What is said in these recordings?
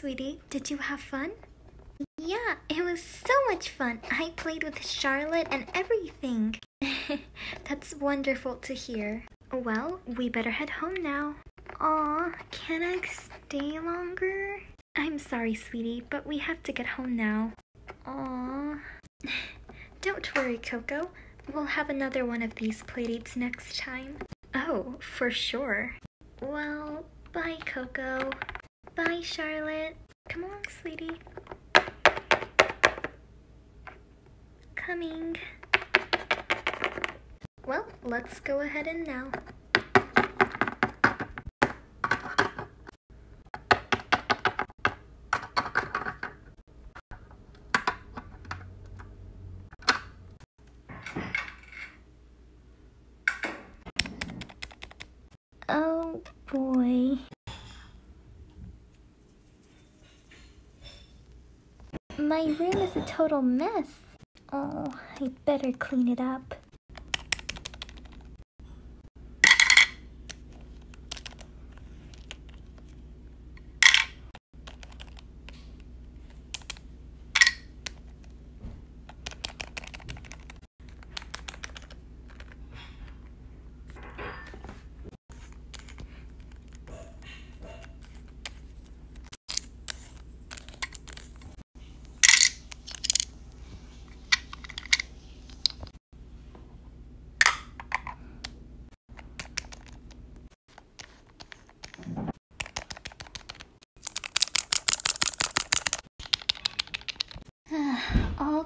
sweetie. Did you have fun? Yeah, it was so much fun. I played with Charlotte and everything. That's wonderful to hear. Well, we better head home now. Aw, can I stay longer? I'm sorry, sweetie, but we have to get home now. Aw. Don't worry, Coco. We'll have another one of these playdates next time. Oh, for sure. Well, bye, Coco. Bye, Charlotte. Come along, sweetie. Coming. Well, let's go ahead and now. Oh boy. My room is a total mess. Oh, I better clean it up.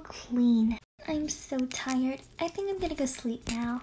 Clean. I'm so tired. I think I'm gonna go sleep now.